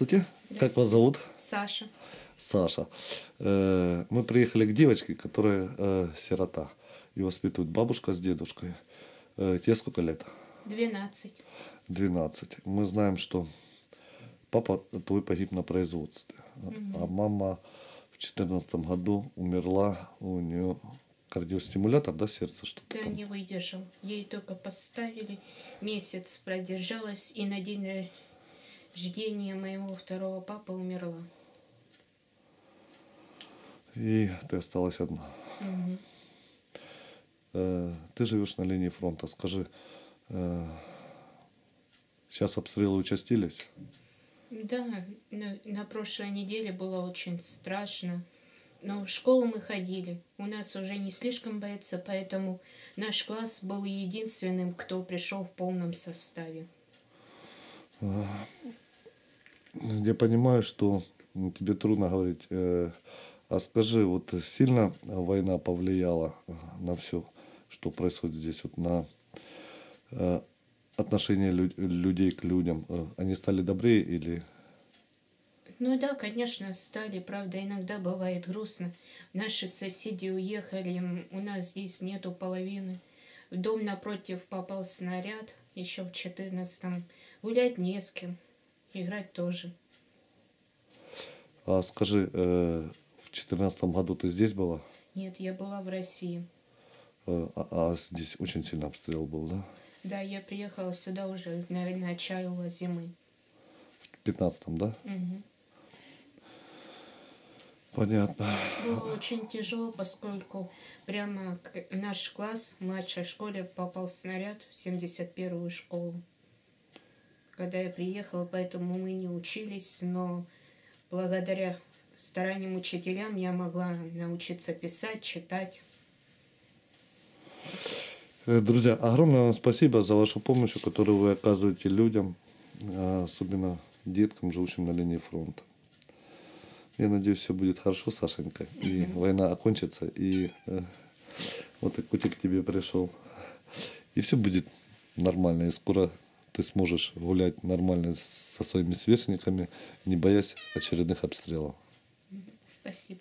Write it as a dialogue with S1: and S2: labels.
S1: Здравствуйте. Как вас зовут?
S2: Саша.
S1: Саша. Э, Мы приехали к девочке, которая э, сирота. И воспитывает бабушка с дедушкой. Э, Тебе сколько лет?
S2: 12.
S1: 12. Мы знаем, что папа твой погиб на производстве, а мама в 2014 году умерла, у нее кардиостимулятор, да, сердце что-то
S2: Да,
S1: там.
S2: не выдержал. Ей только поставили, месяц продержалась, и на день рождения моего второго папы умерла.
S1: И ты осталась одна. Э, Ты живешь на линии фронта. Скажи, э, сейчас обстрелы участились?
S2: Да, на, на прошлой неделе было очень страшно. Но в школу мы ходили. У нас уже не слишком боятся, поэтому наш класс был единственным, кто пришел в полном составе.
S1: Я понимаю, что тебе трудно говорить. э, А скажи, вот сильно война повлияла э, на все, что происходит здесь, вот на э, отношение лю- людей к людям? Э, Они стали добрее или...
S2: Ну да, конечно, стали, правда, иногда бывает грустно. Наши соседи уехали, у нас здесь нету половины. В дом напротив попал снаряд, еще в четырнадцатом. Гулять не с кем, играть тоже.
S1: А скажи, э, в четырнадцатом году ты здесь была?
S2: Нет, я была в России.
S1: Э, А, а здесь очень сильно обстрел был, да?
S2: Да, я приехала сюда уже на начало зимы.
S1: В пятнадцатом, да?
S2: Мгм.
S1: Понятно.
S2: Было очень тяжело, поскольку прямо наш класс в младшей школе попал снаряд в 71-ю школу. Когда я приехала, поэтому мы не учились, но благодаря стараниям учителям я могла научиться писать, читать.
S1: Э, Друзья, огромное вам спасибо за вашу помощь, которую вы оказываете людям, а особенно деткам, живущим на линии фронта. Я надеюсь, все будет хорошо, Сашенька, и война окончится, и э, вот и котик к тебе пришел. И все будет нормально, и скоро ты сможешь гулять нормально со своими сверстниками, не боясь очередных обстрелов.
S2: Спасибо.